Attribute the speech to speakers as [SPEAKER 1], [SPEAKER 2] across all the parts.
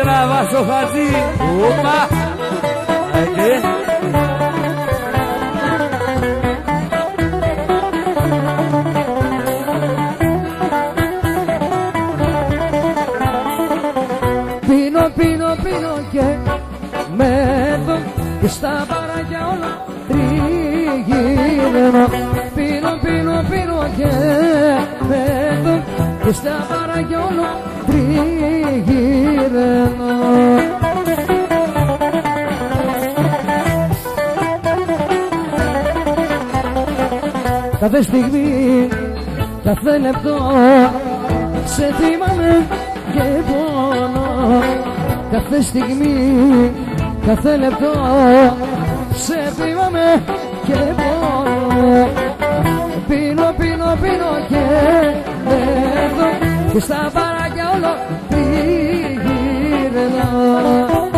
[SPEAKER 1] Έλα Βάσο Χατζή. Οπα. Εκεί
[SPEAKER 2] Πίνω, πίνω, πίνω και μένω και στα παράγια όλα τριγύρω Πίνω, πίνω, πίνω και μένω και στα παράγια όλα τριγύρω Κάθε στιγμή, κάθε λεπτό σε θυμάμαι και πόνο. Κάθε στιγμή, κάθε λεπτό σε θυμάμαι και πόνο. Πίνω, πίνω, πίνω και μένω και στα παράκια όλο τριγυρνώ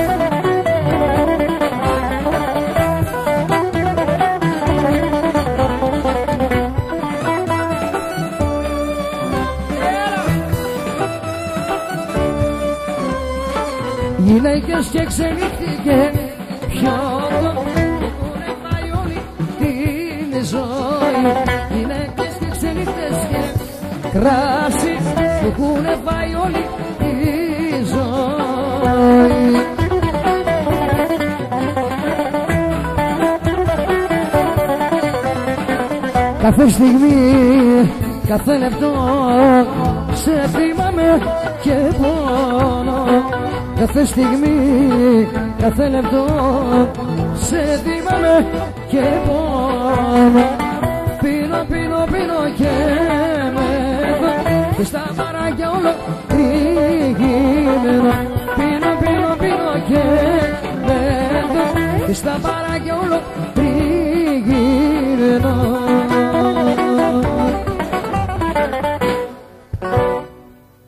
[SPEAKER 2] Γυναίκες και ξενύχτηκε Ποιο Έχουνε πάει όλη την ζωή. Γυναίκες και ξενύχτες και κράσις Έχουνε πάει όλη τη Κάθε στιγμή, κάθε λεπτό. Σε θυμάμαι και πόνο Κάθε στιγμή, κάθε λεπτό. Σε θυμάμαι και πόνο Πίνω, πίνω, πίνω και μένω και στα παράγια όλο τριγύρω Πίνω, πίνω, πίνω και μένω και στα παράγια όλο τριγύρω